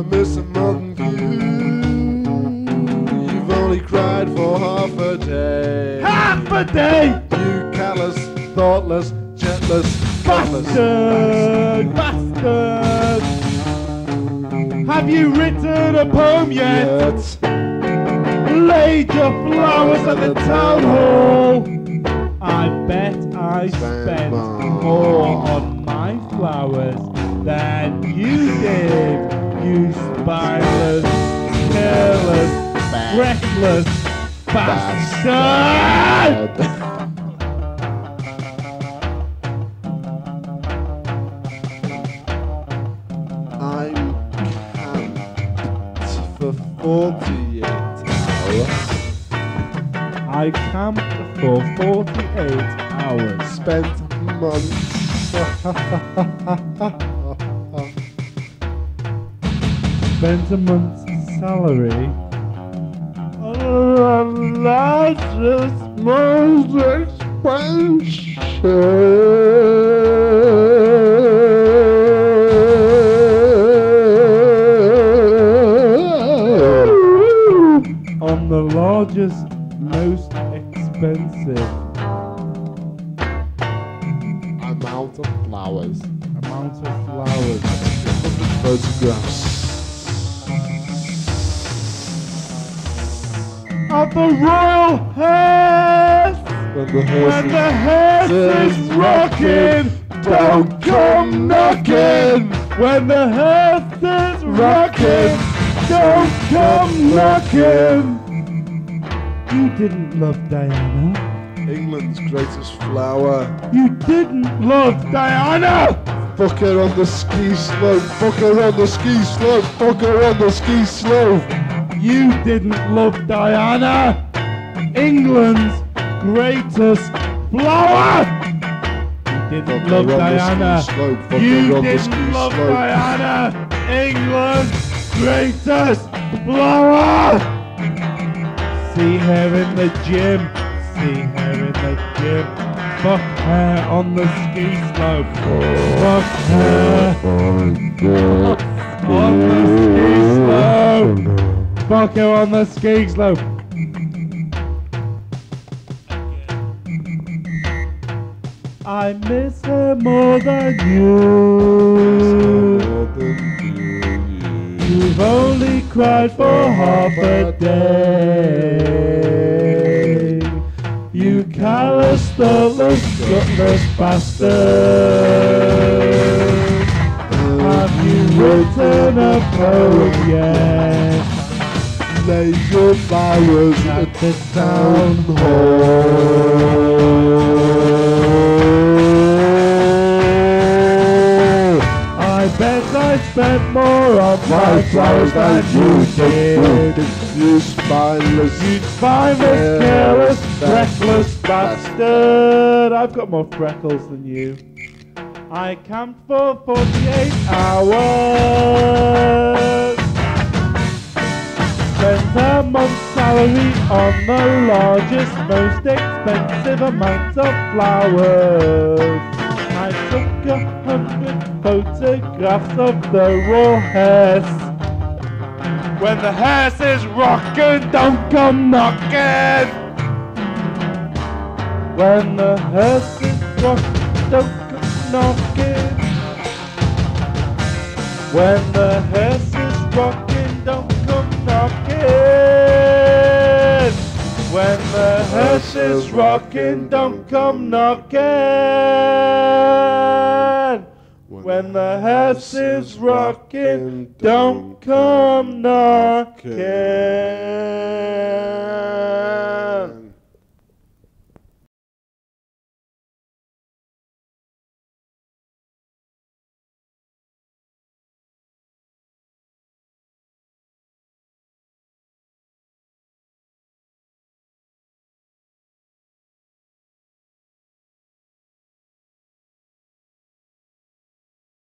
I miss among you. You've only cried for half a day. Half a day! You callous, thoughtless, jetless, thoughtless. Bastard! Bastard! Have you written a poem yet? Yet. Laid your flowers at the town hall? I bet I Spent more on you spineless, careless, reckless bastard! I'm camped for 48 hours. I camped for 48 hours. Spent months. Spent a month's salary on the largest, most expensive. on the largest, most expensive Amount of flowers. amount of flowers. Photographs. Of the royal hearse! When the When the hearse is rocking, don't come knocking. When the hearse is rocking, don't come knocking. You didn't love Diana. England's greatest flower. You didn't love Diana. Fuck her on the ski slope. Fuck her on the ski slope. Fuck her on the ski slope. You didn't love Diana. England's greatest flower. You didn't love her on the Diana. You didn't love. Diana. England's greatest flower. See her in the gym. See her in the gym. Fuck her on the ski slope. Fuck her on the her on the ski slope. I miss her more than you. You've only cried for half a day. You callous, thoughtless, gutless bastard. Have you written a poem yet? Lay your flowers At the town hall. I bet I spent more on my flowers than you did. You spineless. You spineless, careless, reckless bastard. I've got more freckles than you. I camped for 48 hours. On the largest, most expensive amount of flowers. I took a hundred photographs of the raw. When the hearse is rocking, don't come knocking. When the hearse is rocking, don't come knocking. When the hearse is rocking, hearse is rocking, don't come knocking. When the house is rocking, don't come knocking.